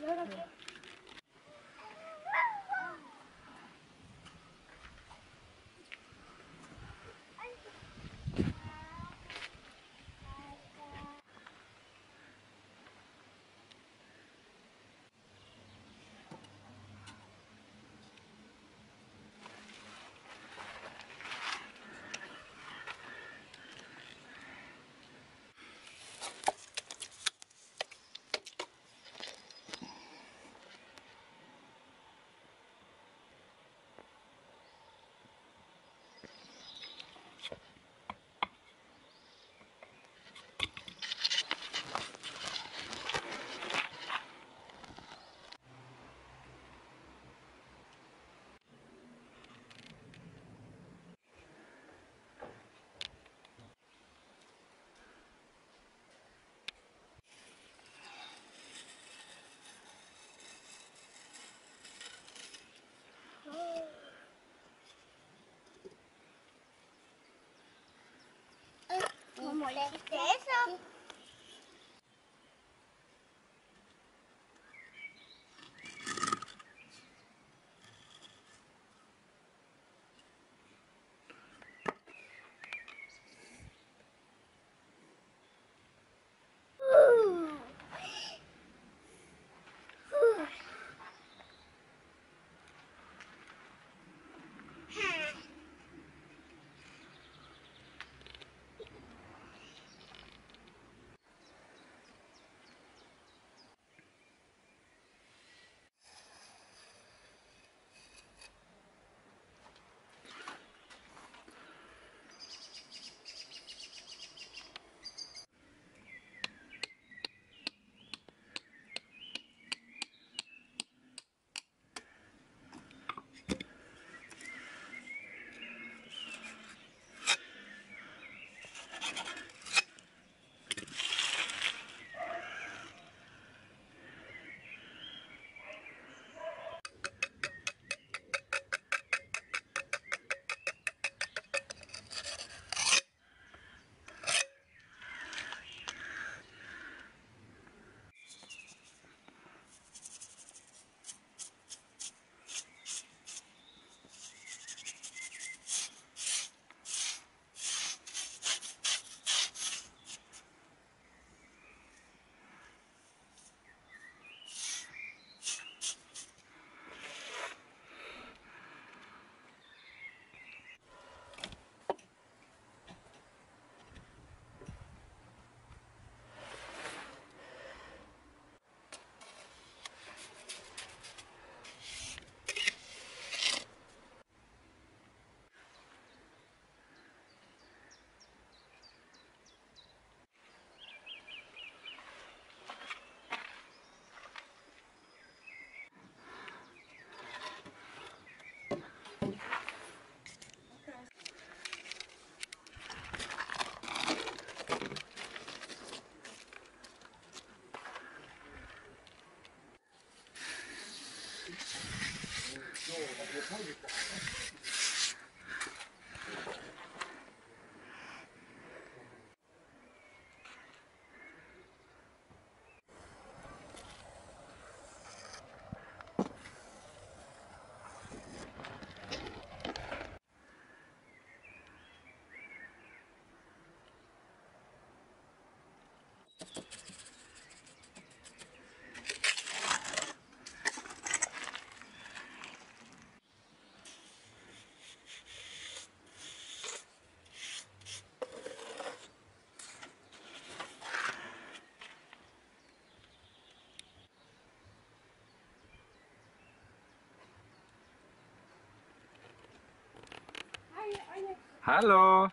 No, no, no. Moleste eso. Hallo!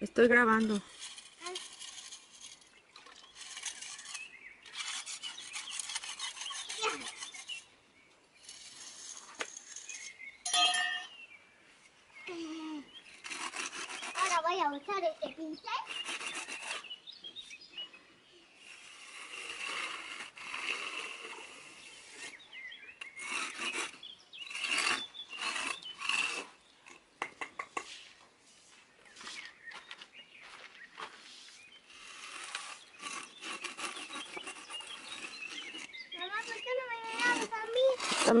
Estoy grabando.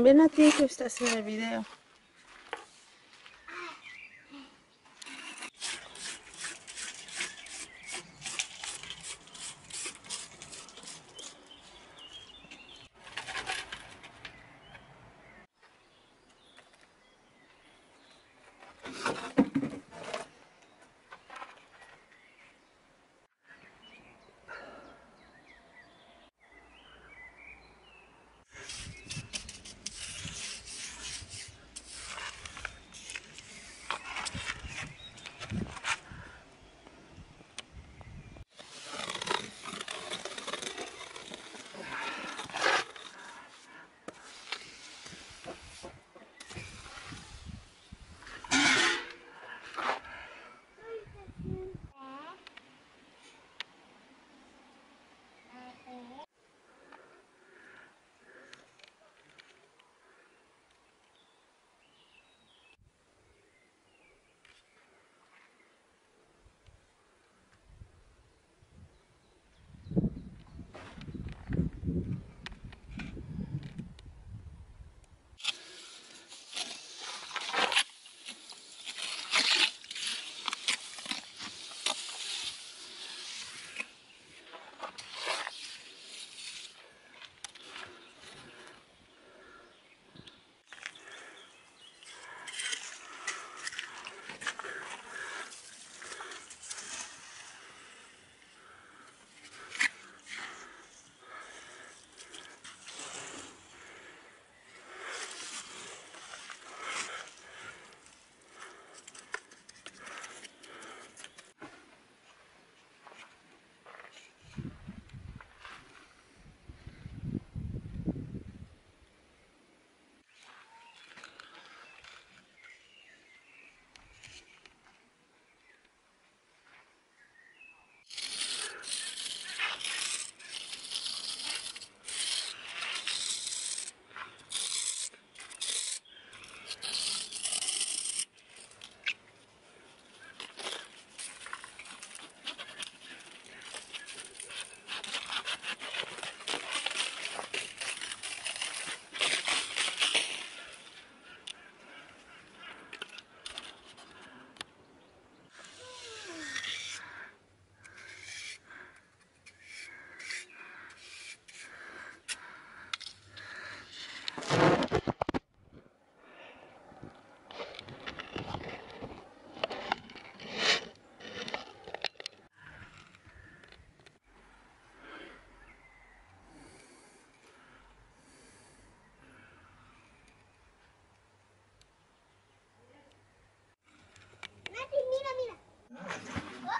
también a ti que estás en el video.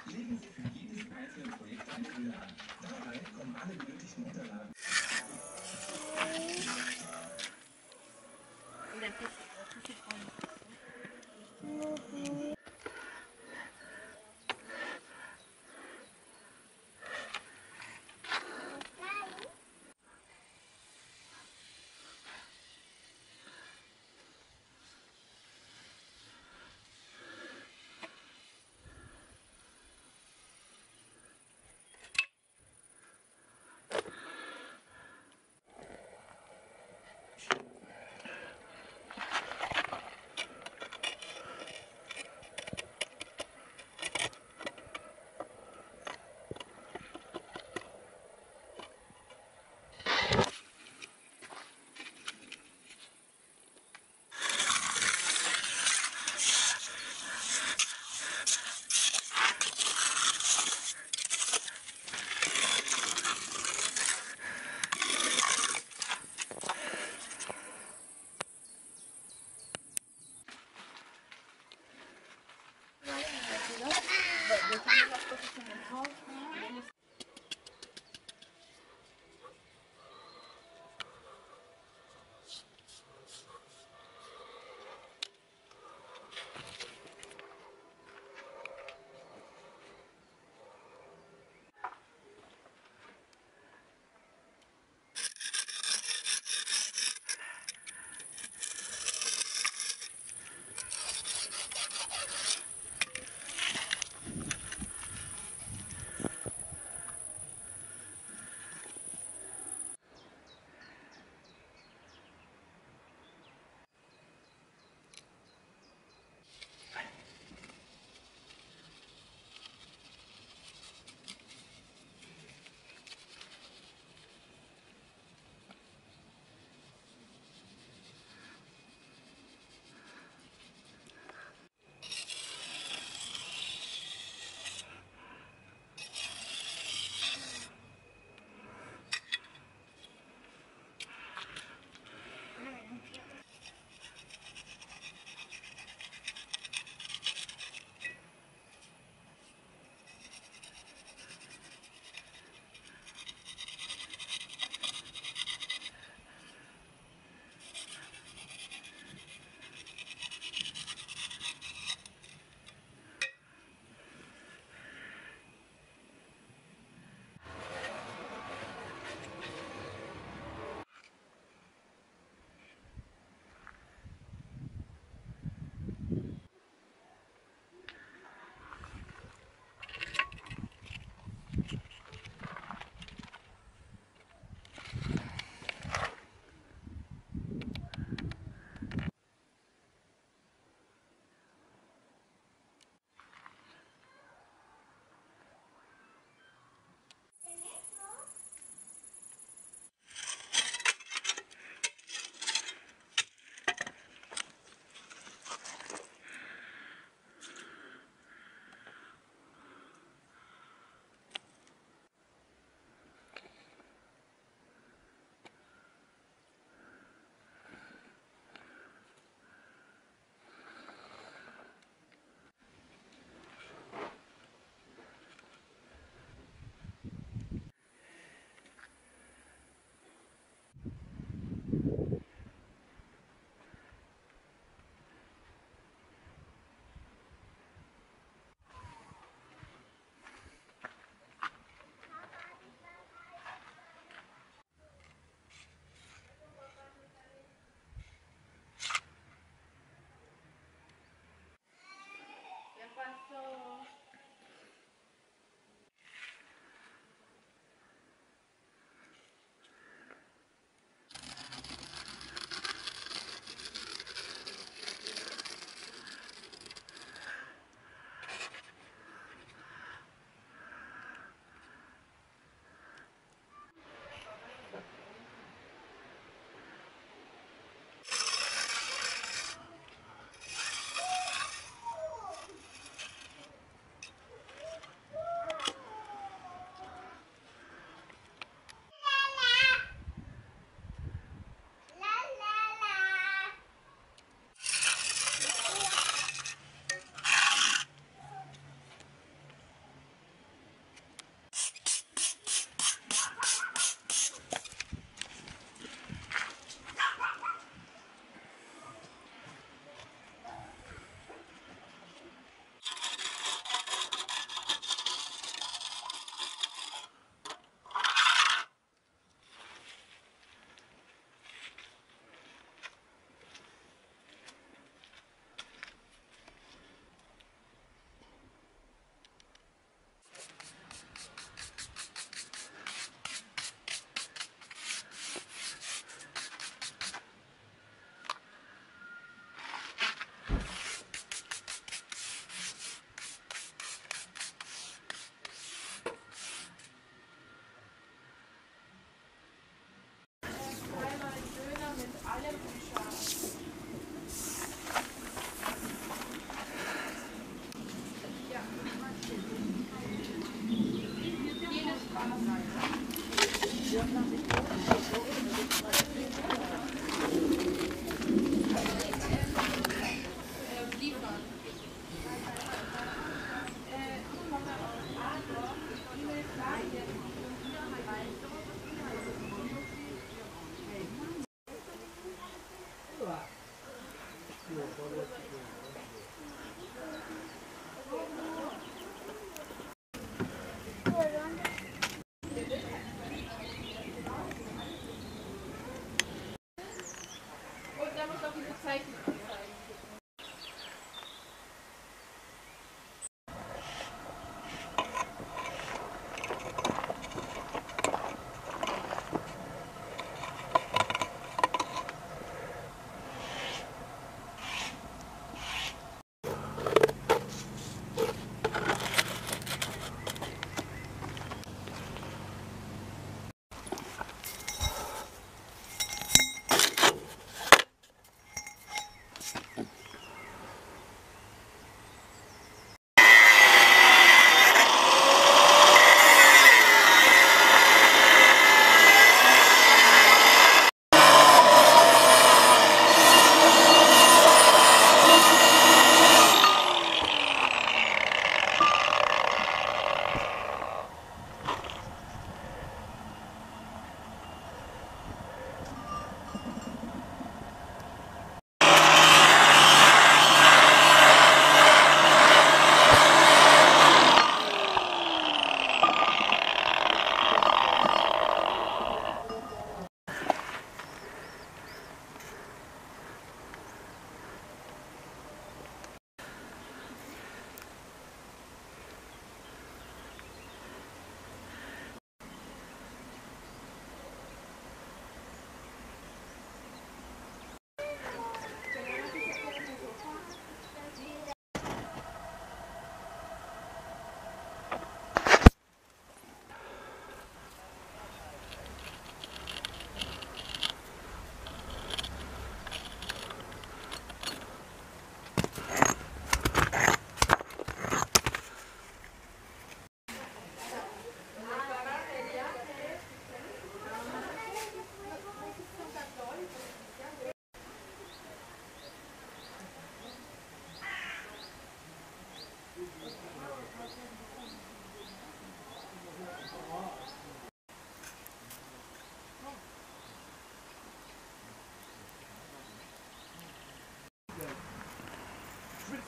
Legen Sie für jedes einzelne Projekt eine Höhe an. So 这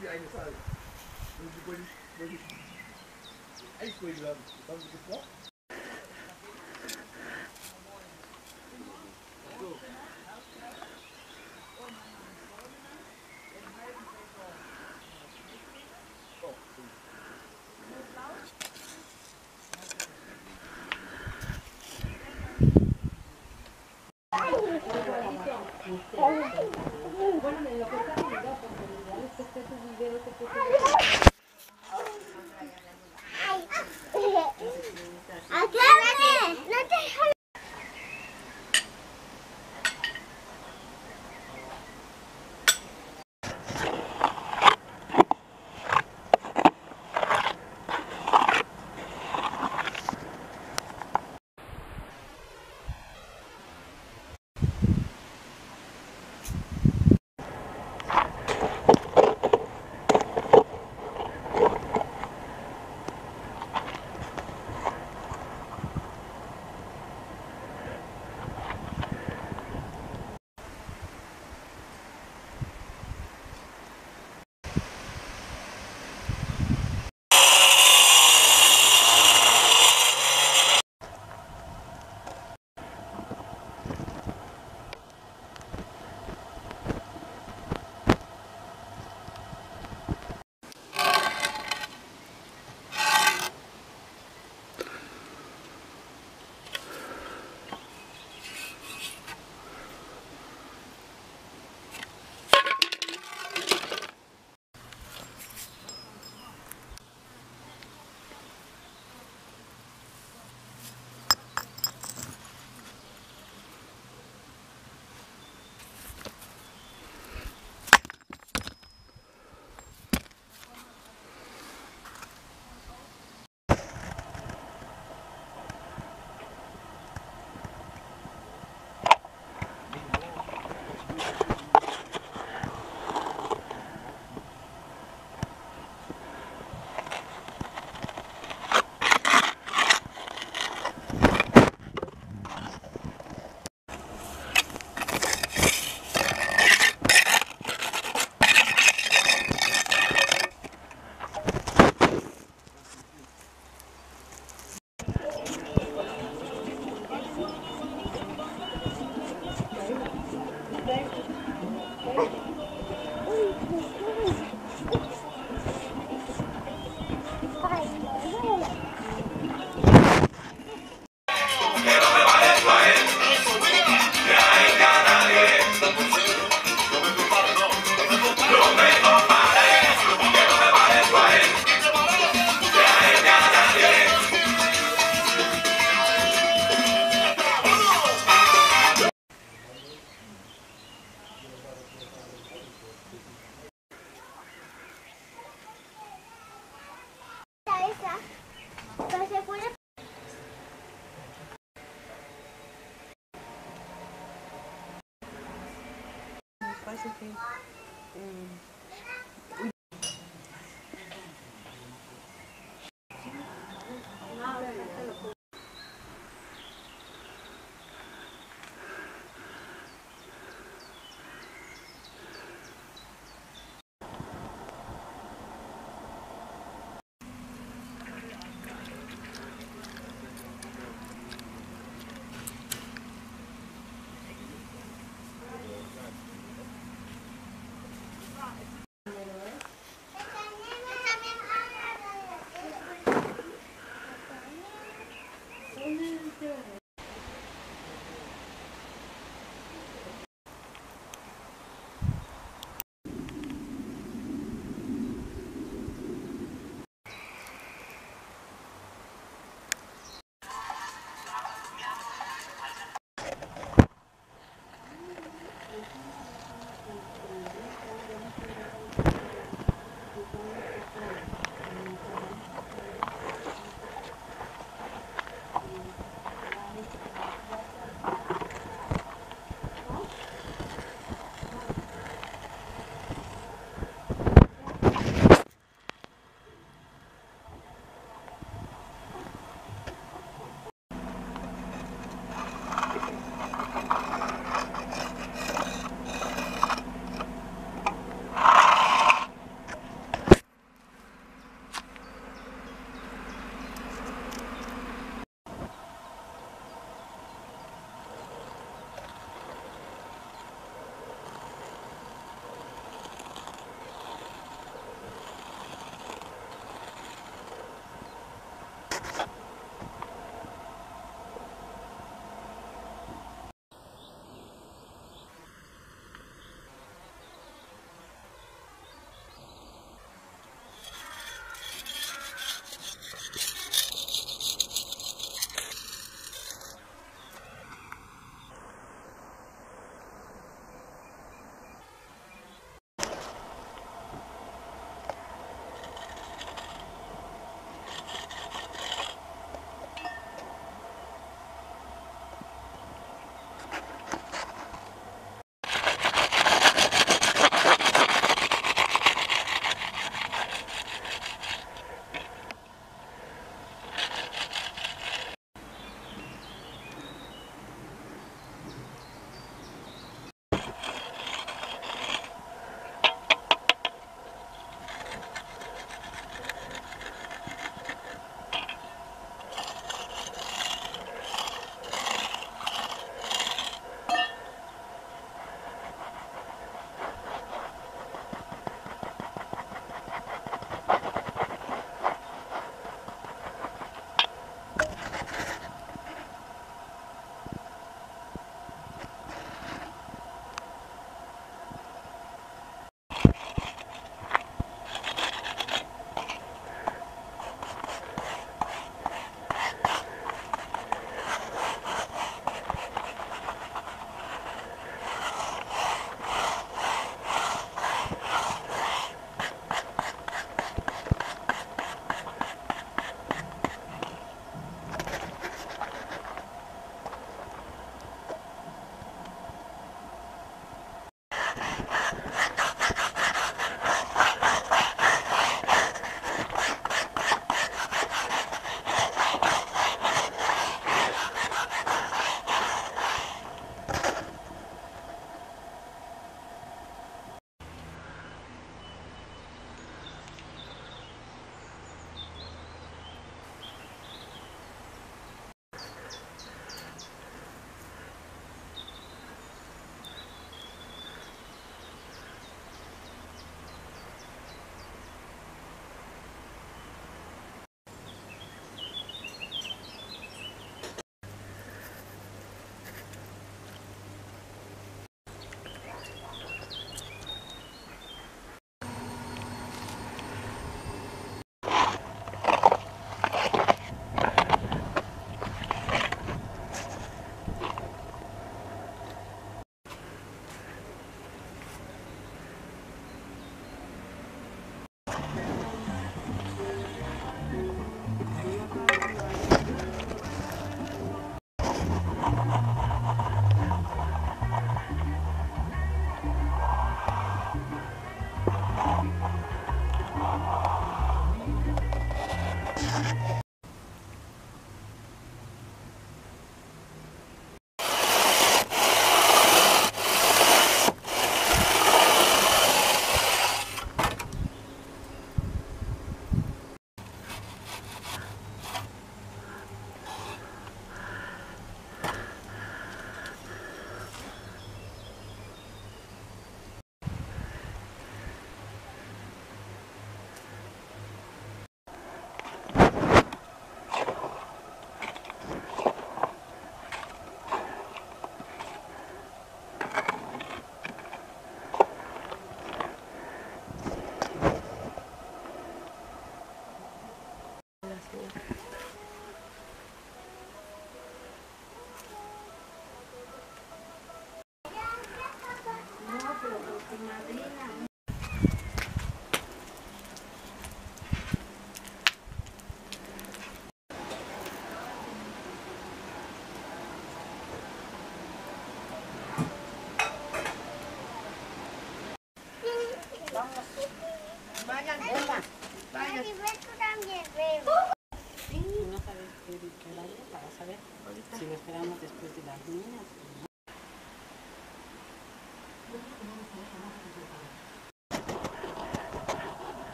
wie eine Salbe. Und die wollte ich, wollte ich Eisbeutel haben. Haben sie gebraucht.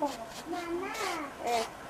네.